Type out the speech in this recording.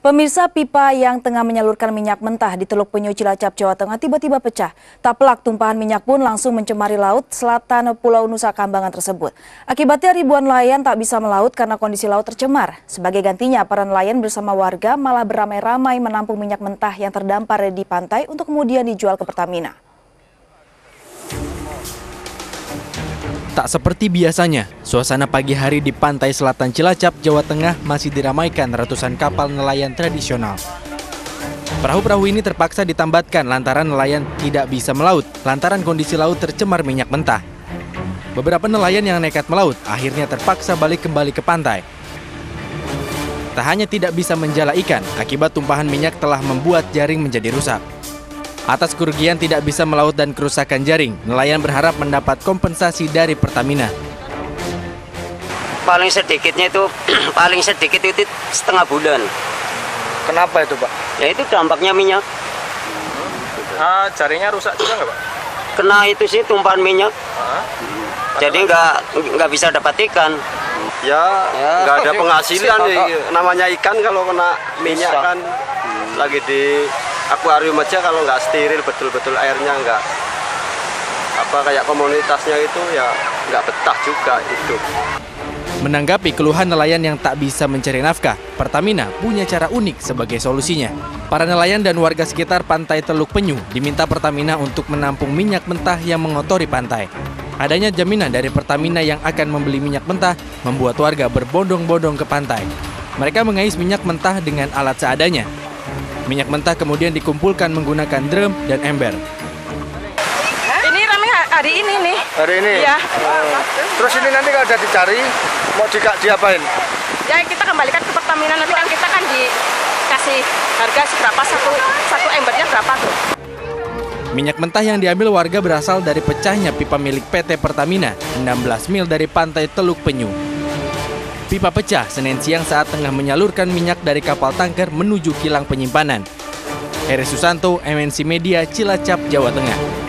Pemirsa pipa yang tengah menyalurkan minyak mentah di Teluk Penyu Cilacap, Jawa Tengah tiba-tiba pecah. Tak pelak tumpahan minyak pun langsung mencemari laut selatan Pulau Nusa Kambangan tersebut. Akibatnya ribuan nelayan tak bisa melaut karena kondisi laut tercemar. Sebagai gantinya, para nelayan bersama warga malah beramai-ramai menampung minyak mentah yang terdampar di pantai untuk kemudian dijual ke Pertamina. Tak seperti biasanya, suasana pagi hari di pantai selatan Cilacap, Jawa Tengah masih diramaikan ratusan kapal nelayan tradisional. Perahu-perahu ini terpaksa ditambatkan lantaran nelayan tidak bisa melaut, lantaran kondisi laut tercemar minyak mentah. Beberapa nelayan yang nekat melaut akhirnya terpaksa balik kembali ke pantai. Tak hanya tidak bisa menjala ikan, akibat tumpahan minyak telah membuat jaring menjadi rusak. Atas kerugian tidak bisa melaut dan kerusakan jaring, nelayan berharap mendapat kompensasi dari Pertamina. Paling sedikitnya itu paling sedikit itu setengah bulan. Kenapa itu Pak? Ya itu dampaknya minyak. Ah, jaringnya rusak juga nggak Pak? Kena itu sih tumpahan minyak. Ah, Jadi nggak nggak bisa dapat ikan. Ya, Ya. nggak ada penghasilan ya. namanya ikan kalau kena minyak kan lagi di akuarium aja kalau nggak steril betul-betul airnya nggak apa kayak komunitasnya itu ya nggak betah juga hidup. Menanggapi keluhan nelayan yang tak bisa mencari nafkah, Pertamina punya cara unik sebagai solusinya. Para nelayan dan warga sekitar pantai Teluk Penyu diminta Pertamina untuk menampung minyak mentah yang mengotori pantai. Adanya jaminan dari Pertamina yang akan membeli minyak mentah membuat warga berbondong-bondong ke pantai. Mereka mengais minyak mentah dengan alat seadanya. Minyak mentah kemudian dikumpulkan menggunakan drum dan ember. Hari ini nih. hari ini. Iya. Terus ini nanti kalau udah dicari mau di, diapain? Ya kita kembalikan ke Pertamina nanti kan kita kan dikasih harga seberapa satu satu embernya berapa tuh. Minyak mentah yang diambil warga berasal dari pecahnya pipa milik PT Pertamina 16 mil dari pantai Teluk Penyu. Pipa pecah Senin siang saat tengah menyalurkan minyak dari kapal tanker menuju kilang penyimpanan. Heri Susanto, MNC Media, Cilacap, Jawa Tengah.